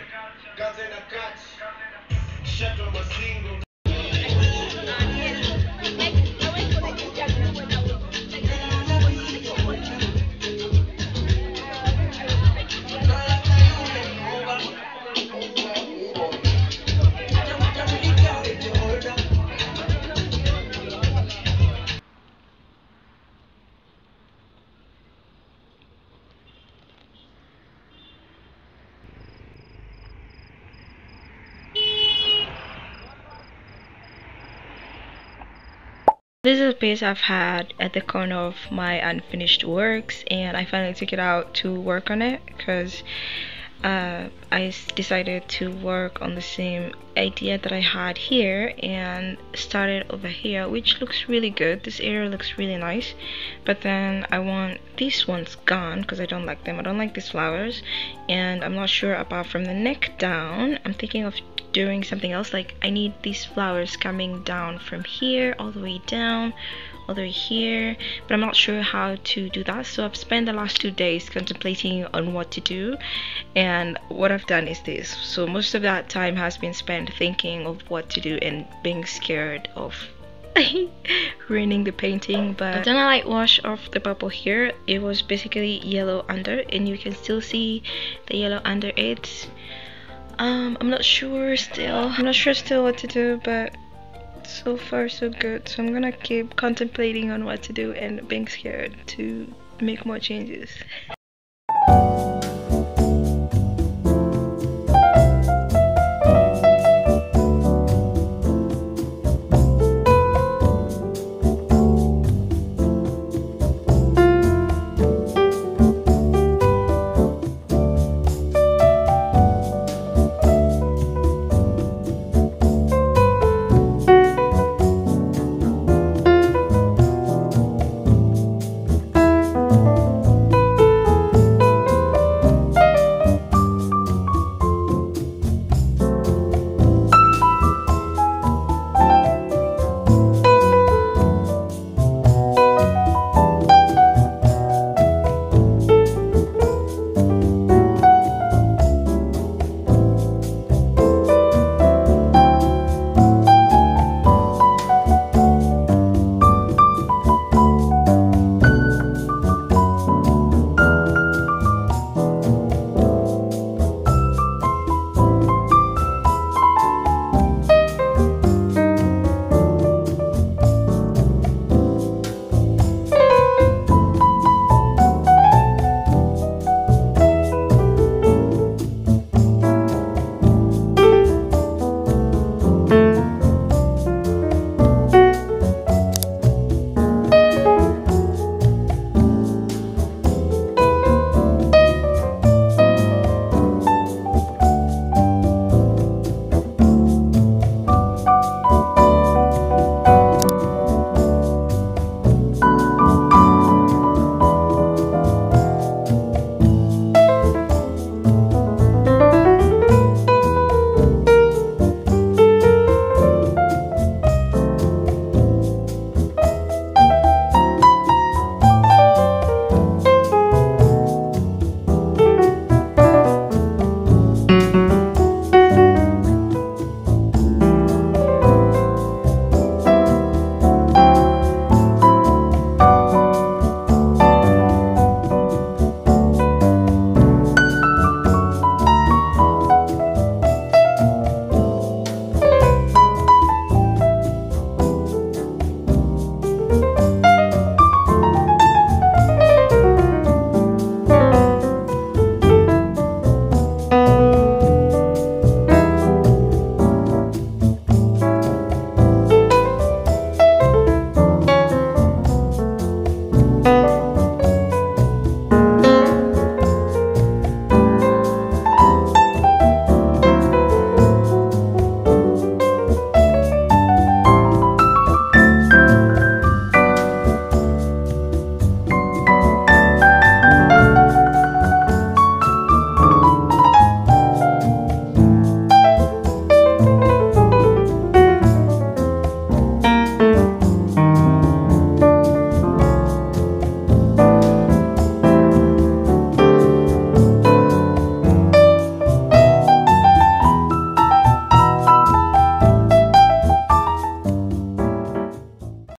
mimi. Kate na catch. Shut on my single. This is a piece I've had at the corner of my unfinished works, and I finally took it out to work on it because uh, I decided to work on the same idea that I had here and started over here, which looks really good. This area looks really nice, but then I want these ones gone because I don't like them. I don't like these flowers, and I'm not sure about from the neck down. I'm thinking of doing something else like I need these flowers coming down from here all the way down all the way here but I'm not sure how to do that. So I've spent the last two days contemplating on what to do and what I've done is this. So most of that time has been spent thinking of what to do and being scared of ruining the painting but I've done a light wash of the purple here. It was basically yellow under and you can still see the yellow under it um, I'm not sure still. I'm not sure still what to do, but so far so good. So I'm gonna keep contemplating on what to do and being scared to make more changes.